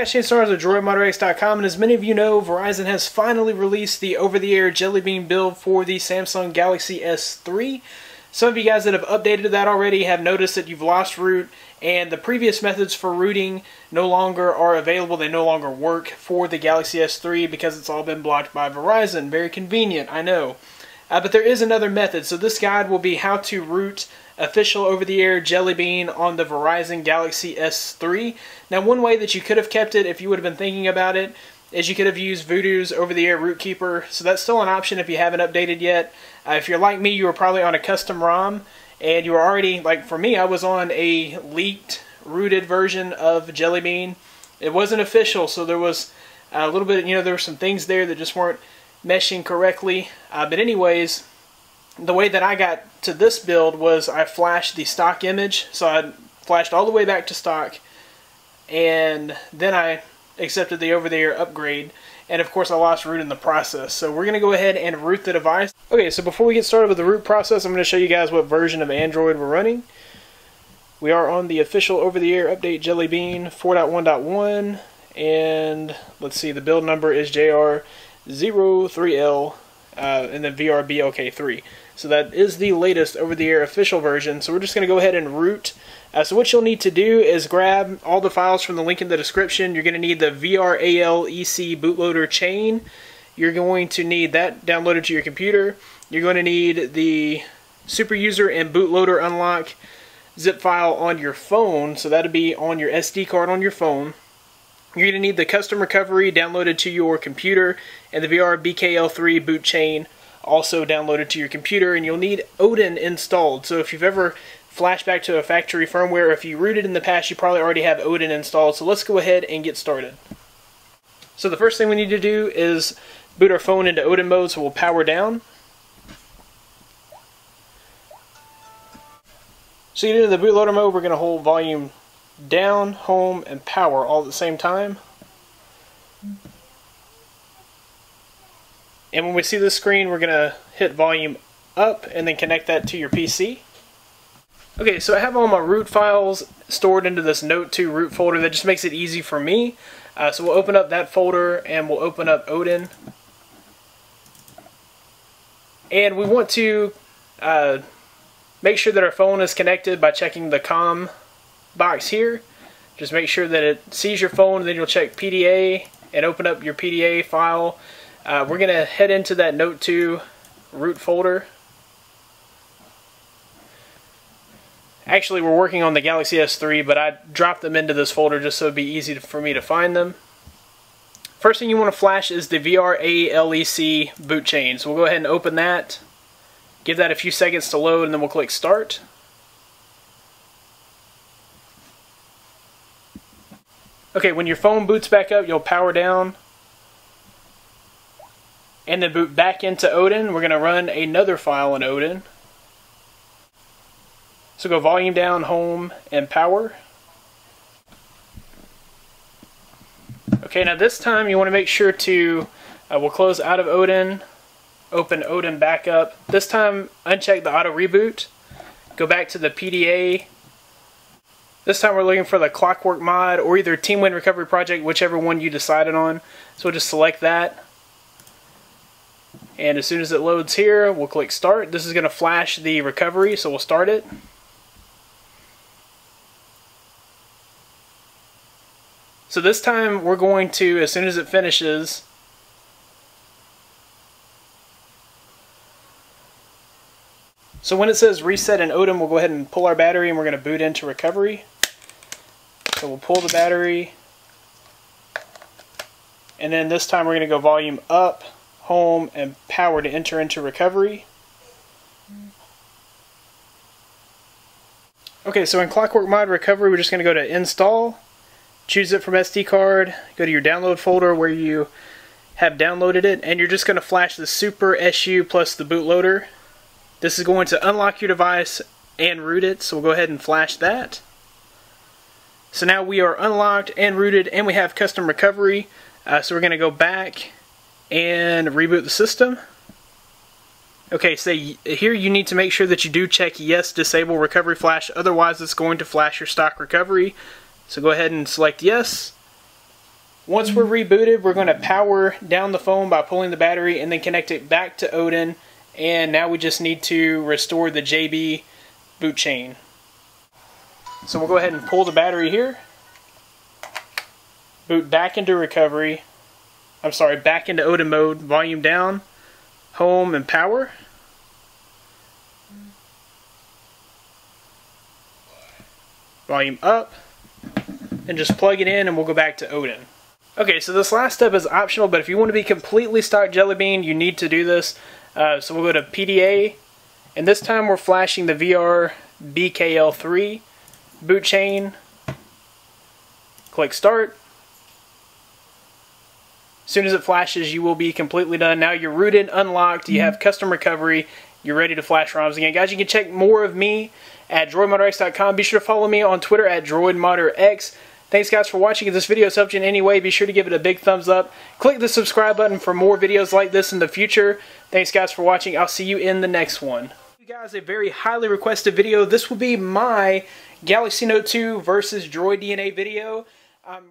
guys, Shane Starnes of DroidModderX.com, and as many of you know, Verizon has finally released the over-the-air Jelly Bean build for the Samsung Galaxy S3. Some of you guys that have updated that already have noticed that you've lost root, and the previous methods for rooting no longer are available. They no longer work for the Galaxy S3 because it's all been blocked by Verizon. Very convenient, I know. Uh, but there is another method. So this guide will be how to root official over-the-air Jelly Bean on the Verizon Galaxy S3. Now one way that you could have kept it if you would have been thinking about it is you could have used Voodoo's over-the-air root keeper. So that's still an option if you haven't updated yet. Uh, if you're like me, you were probably on a custom ROM and you were already, like for me, I was on a leaked rooted version of Jelly Bean. It wasn't official, so there was a little bit, you know, there were some things there that just weren't meshing correctly. Uh, but anyways, the way that I got to this build was I flashed the stock image. So I flashed all the way back to stock. And then I accepted the over-the-air upgrade. And of course I lost root in the process. So we're going to go ahead and root the device. Okay, so before we get started with the root process, I'm going to show you guys what version of Android we're running. We are on the official over-the-air update Jelly Bean 4.1.1. And let's see, the build number is JR 03L uh, and then VRBLK3. So that is the latest over-the-air official version. So we're just going to go ahead and root. Uh, so what you'll need to do is grab all the files from the link in the description. You're going to need the VRALEC bootloader chain. You're going to need that downloaded to your computer. You're going to need the super user and bootloader unlock zip file on your phone. So that'll be on your SD card on your phone. You're going to need the custom recovery downloaded to your computer and the VR BKL3 boot chain also downloaded to your computer and you'll need Odin installed. So if you've ever flashed back to a factory firmware, or if you rooted in the past, you probably already have Odin installed. So let's go ahead and get started. So the first thing we need to do is boot our phone into Odin mode so we'll power down. So you into the bootloader mode, we're going to hold volume down, home, and power all at the same time. And when we see the screen, we're going to hit volume up and then connect that to your PC. Okay, so I have all my root files stored into this Note 2 root folder that just makes it easy for me. Uh, so we'll open up that folder and we'll open up Odin. And we want to uh, make sure that our phone is connected by checking the COM box here. Just make sure that it sees your phone, then you'll check PDA and open up your PDA file. Uh, we're going to head into that Note 2 root folder. Actually, we're working on the Galaxy S3, but I dropped them into this folder just so it'd be easy to, for me to find them. First thing you want to flash is the VRALEC boot chain. So we'll go ahead and open that. Give that a few seconds to load, and then we'll click Start. Okay, when your phone boots back up, you'll power down and then boot back into Odin. We're going to run another file in Odin. So go volume down, home, and power. Okay, now this time you want to make sure to, uh, we'll close out of Odin, open Odin back up. This time uncheck the auto reboot, go back to the PDA this time we're looking for the Clockwork mod or either Team Win Recovery Project, whichever one you decided on. So we'll just select that. And as soon as it loads here, we'll click Start. This is going to flash the recovery, so we'll start it. So this time we're going to, as soon as it finishes, So when it says reset in Odin, we'll go ahead and pull our battery and we're going to boot into recovery. So we'll pull the battery. And then this time we're going to go volume up, home, and power to enter into recovery. Okay, so in Clockwork Mod Recovery, we're just going to go to Install, choose it from SD card, go to your download folder where you have downloaded it, and you're just going to flash the Super SU plus the bootloader this is going to unlock your device and root it, so we'll go ahead and flash that. So now we are unlocked and rooted and we have custom recovery. Uh, so we're going to go back and reboot the system. Okay, so here you need to make sure that you do check yes disable recovery flash, otherwise it's going to flash your stock recovery. So go ahead and select yes. Once we're rebooted, we're going to power down the phone by pulling the battery and then connect it back to Odin. And now we just need to restore the JB boot chain. So we'll go ahead and pull the battery here. Boot back into recovery. I'm sorry, back into Odin mode, volume down, home and power. Volume up. And just plug it in and we'll go back to Odin. Okay, so this last step is optional, but if you want to be completely stock Jelly Bean, you need to do this. Uh, so we'll go to PDA, and this time we're flashing the VR BKL3 boot chain. Click Start. As soon as it flashes, you will be completely done. Now you're rooted, unlocked, you have custom recovery, you're ready to flash ROMs again. Guys, you can check more of me at droidmodderx.com. Be sure to follow me on Twitter at droidmodderx. Thanks guys for watching. If this video has helped you in any way, be sure to give it a big thumbs up. Click the subscribe button for more videos like this in the future. Thanks guys for watching. I'll see you in the next one. You guys a very highly requested video. This will be my Galaxy Note 2 versus Droid DNA video. Um,